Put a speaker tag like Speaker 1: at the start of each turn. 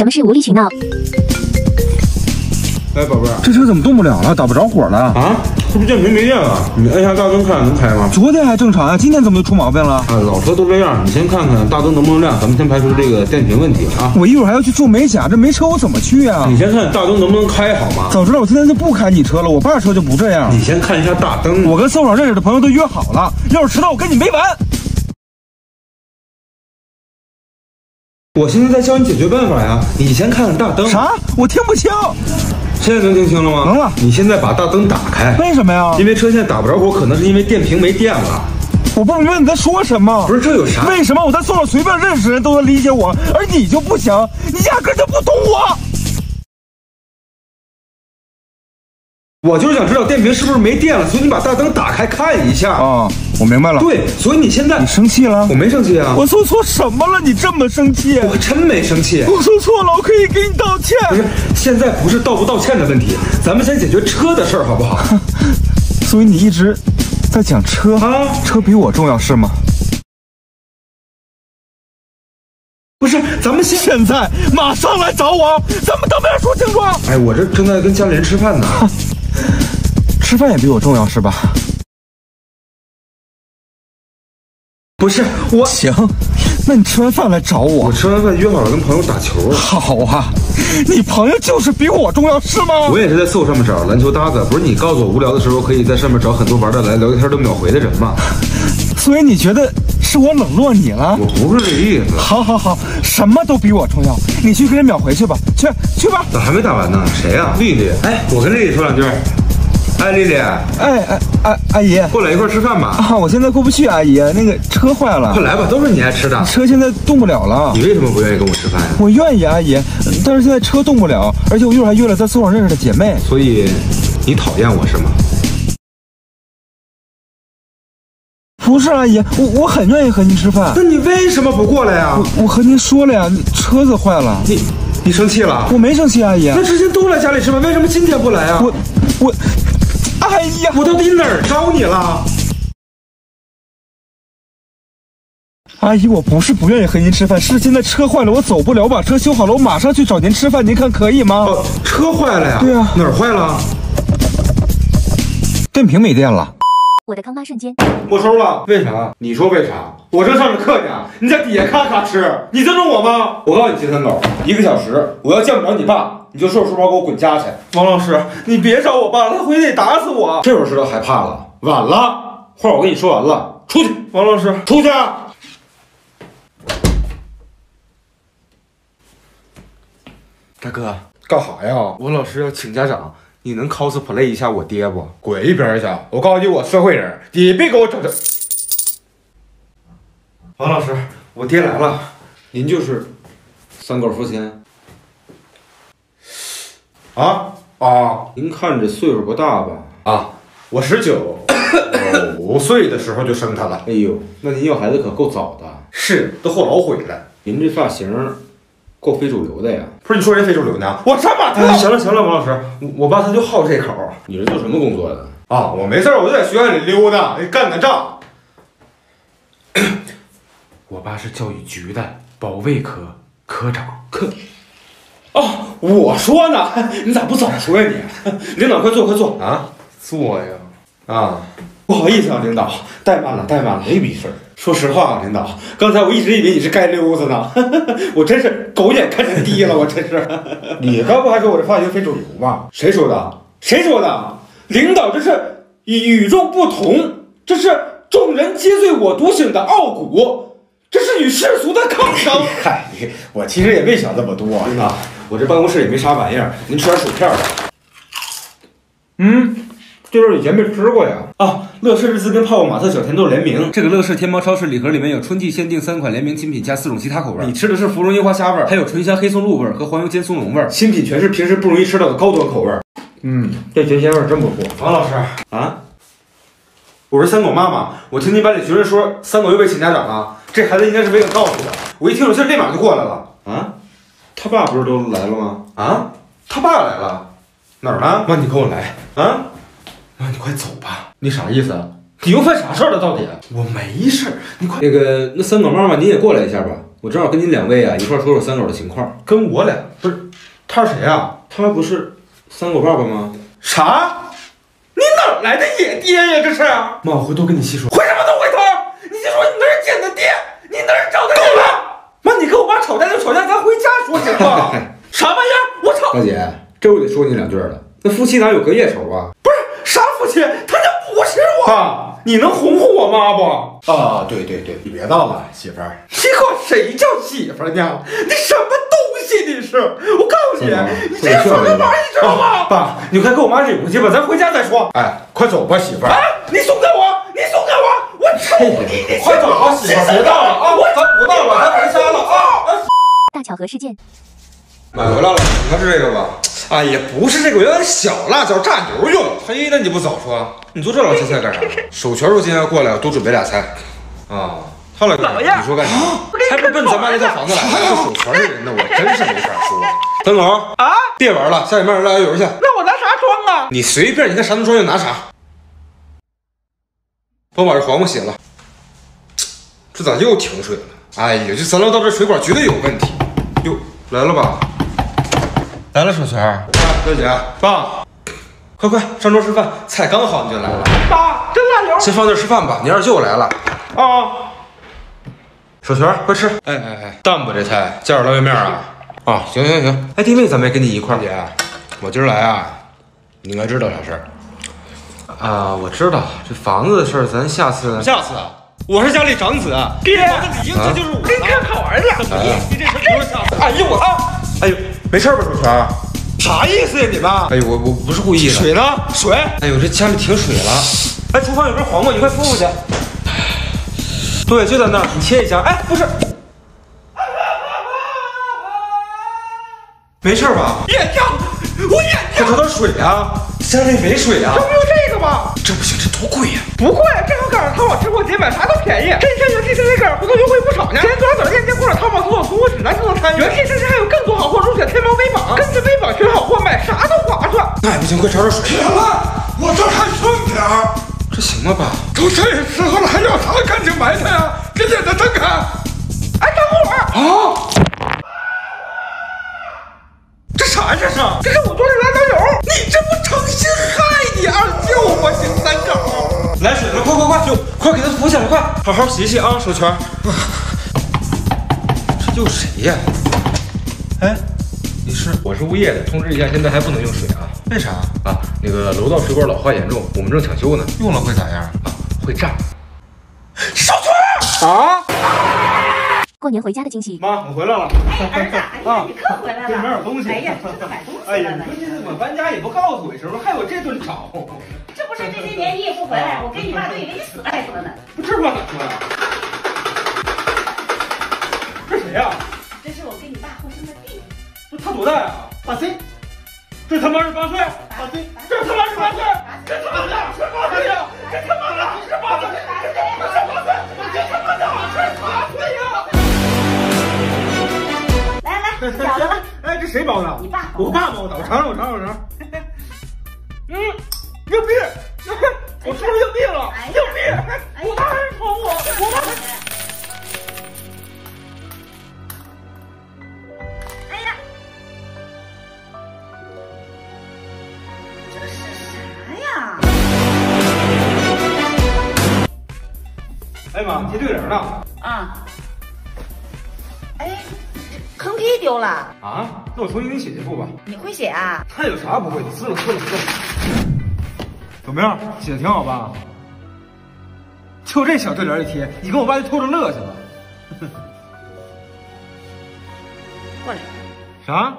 Speaker 1: 什么是无理取闹？
Speaker 2: 哎，宝贝儿，
Speaker 3: 这车怎么动不了了？打不着火了？
Speaker 2: 啊，是不是电瓶没电了？你按下大灯看看能开吗？
Speaker 3: 昨天还正常啊、今天怎么就出毛病了？
Speaker 2: 啊，老车都这样，你先看看大灯能不能亮，咱们先排除这个电瓶问题啊。
Speaker 3: 我一会儿还要去做美甲，这没车我怎么去啊、
Speaker 2: 你先看大灯能不能开好吗？
Speaker 3: 早知道我今天就不开你车了，我爸车就不这样。
Speaker 2: 你先看一下大灯。
Speaker 3: 我跟搜网认识的朋友都约好了，要是迟到我跟你没完。
Speaker 2: 我现在在教你解决办法呀，你先看看大灯。
Speaker 3: 啥？我听不清。
Speaker 2: 现在能听清了吗？
Speaker 3: 能了
Speaker 2: 你现在把大灯打开，
Speaker 3: 为什么呀？
Speaker 2: 因为车现在打不着火，可能是因为电瓶没电了。
Speaker 3: 我不明白你在说什么。
Speaker 2: 不是，这有啥？
Speaker 3: 为什么我在路上随便认识人都能理解我，而你就不行？你压根就不懂我。
Speaker 2: 我就是想知道电瓶是不是没电了，所以你把大灯打开看一下。
Speaker 3: 啊，我明白了。，
Speaker 2: 对，所以你现在
Speaker 3: 你生气了
Speaker 2: 我？没生气啊，
Speaker 3: 我做错什么了？你这么生气？
Speaker 2: 我真没生气。
Speaker 3: 我说错了，我可以给你道歉。
Speaker 2: 不是，现在不是道不道歉的问题，咱们先解决车的事儿好不好？
Speaker 3: 所以你一直在讲车
Speaker 2: 啊
Speaker 3: 车比我重要是吗？
Speaker 2: 不是，咱们先……
Speaker 3: 现在马上来找我，咱们当面说清楚。
Speaker 2: 哎，我这正在跟家里人吃饭呢。
Speaker 3: 吃饭也比我重要是吧？
Speaker 2: 不是我，
Speaker 3: 行，那你吃完饭来找我
Speaker 2: 我。吃完饭约好了跟朋友打球。
Speaker 3: 好啊，你朋友就是比我重要是吗？
Speaker 2: 我也是在搜上面找篮球搭子，不是你告诉我无聊的时候可以在上面找很多玩得来、聊天都秒回的人吗？
Speaker 3: 所以你觉得是我冷落你了？
Speaker 2: 我不是这意思。
Speaker 3: 好好好，什么都比我重要。你去跟人秒回去吧，去去吧。
Speaker 2: 咋还没打完呢？谁呀、丽丽。哎，我跟丽丽说两句。哎，丽丽，
Speaker 3: 哎哎哎，阿姨
Speaker 2: 过来一块吃饭吧。
Speaker 3: 啊，我现在过不去，阿姨，那个车坏了
Speaker 2: 快，来吧，都是你爱吃的。
Speaker 3: 车现在动不了了
Speaker 2: 你。为什么不愿意跟我吃饭呀？
Speaker 3: 我愿意，阿姨，但是现在车动不了，而且我一会儿还约了在搜网认识的姐妹。
Speaker 2: 所以你讨厌我是吗？
Speaker 3: 不是阿姨，我我很愿意和您吃饭
Speaker 2: 那。你为什么不过来呀？
Speaker 3: 我和您说了呀，车子坏了，
Speaker 2: 你你生气了？
Speaker 3: 我没生气，阿姨。
Speaker 2: 那之前都来家里吃饭，为什么今天不来啊？
Speaker 3: 我我，阿姨呀，
Speaker 2: 我到底哪儿招你了？
Speaker 3: 阿姨，我不是不愿意和您吃饭，是现在车坏了，我走不了，我把车修好了，我马上去找您吃饭，您看可以吗？
Speaker 2: 哦，车坏了呀？
Speaker 3: 对啊
Speaker 2: 哪儿坏了？
Speaker 3: 电瓶没电了。
Speaker 1: 我的康妈瞬间。
Speaker 2: 没收了？为啥？你说为啥？我正上着课呢，你在底下咔咔吃，你尊重我吗？我告诉你，金三狗，一个小时，我要见不着你爸，你就收拾书包给我滚家去。
Speaker 3: 王老师，你别找我爸了，他回去得打死我。
Speaker 2: 这会儿知道害怕了，晚了，话我跟你说完了，出去，
Speaker 3: 王老师，
Speaker 2: 出去。大哥，干啥呀？我老师要请家长，你能 cosplay 一下我爹不？滚一边去！我告诉你，我社会人，你别给我整这。王老师，我爹来了，您就是三狗付钱。啊啊！您看这岁数不大吧？啊，我十九，五岁的时候就生他了。哎呦，那您要孩子可够早的。是，都后老悔了。您这发型够非主流的呀。不是你说人非主流呢？我他妈的！行了行了，王老师，我我爸他就好这口。你是做什么工作的？啊，我没事儿，我就在学校里溜达，干干仗。我爸是教育局的保卫科科长。科。哦，我说呢，你咋不早说呀你？领导，快坐，快坐啊！坐呀！啊，不好意思啊，领导，怠慢了，怠慢了，没逼事儿。说实话啊，领导，刚才我一直以为你是街溜子呢，我真是狗眼看人低了，我真是。你刚不还说我这发型非主流吗？谁说的？谁说的？领导，这是与众不同，这是众人皆醉我独醒的傲骨，这是与世俗的抗争。嗨，我其实也没想那么多。领导，我这办公室也没啥玩意儿，您吃点薯片吧。嗯。这阵以前没吃过呀。啊，乐事日滋跟泡泡玛特小甜豆联名，这个乐事天猫超市礼盒里面有春季限定三款联名新品加四种其他口味。你吃的是芙蓉樱花虾味儿，还有醇香黑松露味儿和黄油煎松茸味儿。新品全是平时不容易吃到的高端口味儿。嗯，这绝鲜味儿真不错。王老师啊，我是三狗妈妈，我听你班里学生说三狗又被请家长了，这孩子应该是没敢告诉的。我一听有信，立马就过来了。啊，他爸不是都来了吗？啊，他爸来了，哪儿呢？妈，你跟我来啊。妈，你快走吧！你啥意思啊？你又犯啥事儿了？到底？我没事儿，你快那个那三狗妈妈，你也过来一下吧。
Speaker 1: 我正好跟你两位啊一块说说三狗的情况。
Speaker 2: 跟我俩不是，他是谁啊？
Speaker 1: 他不是三狗爸爸吗？
Speaker 2: 啥？你哪来的野爹呀？这是？妈，我回头跟你细说。回什么都回头？你就说你那是捡的爹，你那是找的狗了。妈，你跟我爸吵架就吵架，咱回家说行吗？啥玩意儿？我操！
Speaker 1: 大姐，这我得说你两句了。那夫妻哪有隔夜仇啊？
Speaker 2: 不是啥夫妻，他就不是我。爸，你能哄哄我妈不？
Speaker 4: 啊，对对对，你别闹了，媳妇儿。
Speaker 2: 你管谁叫媳妇儿呢？你什么东西？你是？我告诉你，你这个耍流氓，你知道吗？爸，你快给我妈领回去吧，咱回家再说。
Speaker 4: 哎，快走吧，媳妇儿。
Speaker 2: 啊！你松开我，你松开我，我抽你！你
Speaker 4: 快走吧，媳妇儿，别闹了啊！咱不闹了，咱回家了啊！
Speaker 5: 大巧合事件。
Speaker 1: 买回来了，你看是这个吧？
Speaker 2: 哎呀，不是这个，原来小辣椒炸牛用。嘿，那你不早说，你做这老些菜干啥？
Speaker 1: 手全说今天要过来，多准备俩菜。
Speaker 2: 啊，他来干啥？你说干啥？还不奔咱妈那套房子来？
Speaker 1: 这手全是人的，我真是没法说。
Speaker 2: 三狗啊，别玩了，下去卖点辣椒油去。
Speaker 6: 那我拿啥装啊？
Speaker 2: 你随便，你看啥能装就拿啥。帮我把这黄瓜洗了。这咋又停水了？哎呀，这三楼到这水管绝对有问题。哟，来了吧？来了，小泉。啊，表姐，爸，快快上桌吃饭，菜刚好你就来了。
Speaker 6: 爸，真辣油。
Speaker 2: 先放那儿吃饭吧，你二舅来了。
Speaker 6: 啊，
Speaker 2: 小泉，快吃。哎哎哎，淡吧这菜，加点辣椒面啊。啊，行行行。哎，弟妹，咱们也跟你一块儿。姐，我今儿来啊，你应该知道啥事儿。啊，我知道这房子的事儿，咱下次。下次啊，我是家里长子，
Speaker 6: 爹，
Speaker 2: 房子理应这就是我的。
Speaker 6: 给你看好儿子。
Speaker 2: 怎么？你这事不是下次。哎呦我操！哎呦，没事吧，小泉？啥意思呀你们？哎呦，我我不是故意的。水呢？水？哎呦，这家里停水了。哎，厨房有根黄瓜，你快扶扶去。对，就在那儿，你切一下。哎，不是，没事吧？
Speaker 6: 眼睛，我眼睛。
Speaker 2: 快找点水啊！家里没水啊
Speaker 6: 要不用这个吧？
Speaker 2: 这不行，这多贵呀！
Speaker 6: 不贵，这个赶上淘宝直播节买啥都便宜。这一天元气生鲜杆活动优惠不少呢。前多少短链接或者淘宝搜索“从我指南”就能参与。元气生鲜还有更多好货，入选天猫微榜，跟着微榜选好货，买啥都划算。
Speaker 2: 那也不行，快找点水。
Speaker 4: 别了，我这还剩点儿。
Speaker 2: 这行了吧？
Speaker 4: 都这时候了，还要啥感情埋汰呀？给眼睛睁开！
Speaker 2: 好好洗洗啊，手全。这又谁呀？哎，你是？我是物业的，通知一下，现在还不能用水啊。为啥？啊，那个楼道水管老化严重，我们正抢修呢。用了会咋样？啊，会炸。手全啊！
Speaker 5: 过年回家的惊喜。
Speaker 2: 妈，我回来了。
Speaker 7: 哎，儿子，哎呀，你可回来了，
Speaker 2: 这里面有东西。
Speaker 7: 哎呀，这都买东
Speaker 2: 哎呀，
Speaker 7: 西了呢。
Speaker 2: 你。说你怎么搬家也不告诉我一声，还有这顿吵，
Speaker 7: 这不是这些年你也不回来，我跟你爸都以为你死了还说呢。
Speaker 2: 不这话咋说呀？这谁呀？
Speaker 7: 这是我跟你爸后生的。弟弟，
Speaker 2: 这他多大呀？
Speaker 4: 八岁，
Speaker 2: 这他妈是八岁，
Speaker 7: 八岁，
Speaker 2: 这他妈是八岁，这他妈哪是八岁呀？这他妈哪是八岁？
Speaker 7: 饺子了，
Speaker 2: 哎，这谁包的？
Speaker 7: 你爸包的
Speaker 2: 我爸包的，我尝尝，我尝尝，我尝尝。嗯，硬币，我吃了硬币了，硬币！我爸还是宠我，我爸还。
Speaker 7: 哎呀，这是啥呀？
Speaker 2: 哎妈，贴对联呢。
Speaker 7: 啊，丢了，
Speaker 2: 啊，那我重新给你写一副吧。
Speaker 7: 你会写啊？
Speaker 2: 他有啥不会的？撕了撕了撕了。怎么样？写的挺好吧？就这小对联一贴，你跟我爸就偷着乐去了。
Speaker 7: 过来，
Speaker 2: 啥？